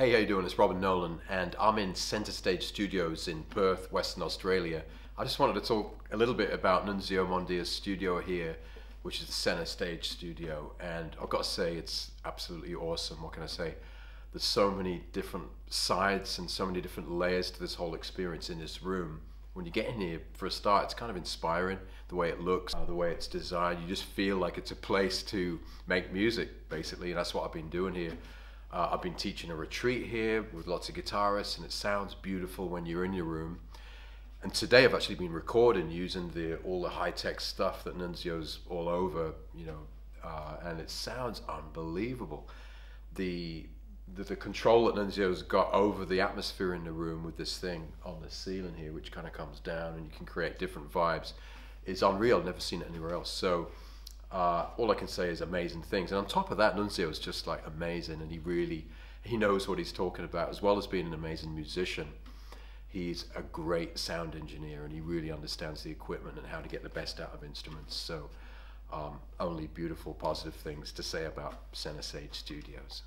Hey, how you doing? It's Robin Nolan, and I'm in Centrestage Studios in Perth, Western Australia. I just wanted to talk a little bit about Nunzio Mondia's studio here, which is the Centrestage Studio, and I've got to say it's absolutely awesome. What can I say? There's so many different sides and so many different layers to this whole experience in this room. When you get in here, for a start, it's kind of inspiring the way it looks, uh, the way it's designed. You just feel like it's a place to make music, basically, and that's what I've been doing here. Uh, I've been teaching a retreat here with lots of guitarists, and it sounds beautiful when you're in your room. And today I've actually been recording using the all the high tech stuff that Nunzio's all over, you know, uh, and it sounds unbelievable. The, the the control that Nunzio's got over the atmosphere in the room with this thing on the ceiling here, which kind of comes down and you can create different vibes, is unreal. Never seen it anywhere else. So uh, all I can say is amazing things. And on top of that, Nunzio is just like amazing, and he really he knows what he's talking about as well as being an amazing musician. He's a great sound engineer, and he really understands the equipment and how to get the best out of instruments. So, um, only beautiful, positive things to say about Centrestage Studios.